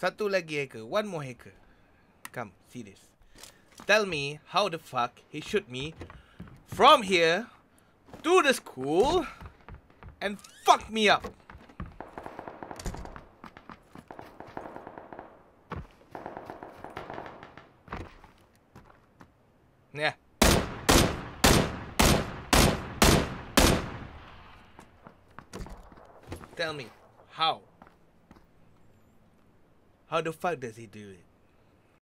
Satu lagi hacker. One more hacker. Come, see this. Tell me how the fuck he shoot me from here to the school and fuck me up. Yeah. Tell me, how? How the fuck does he do it?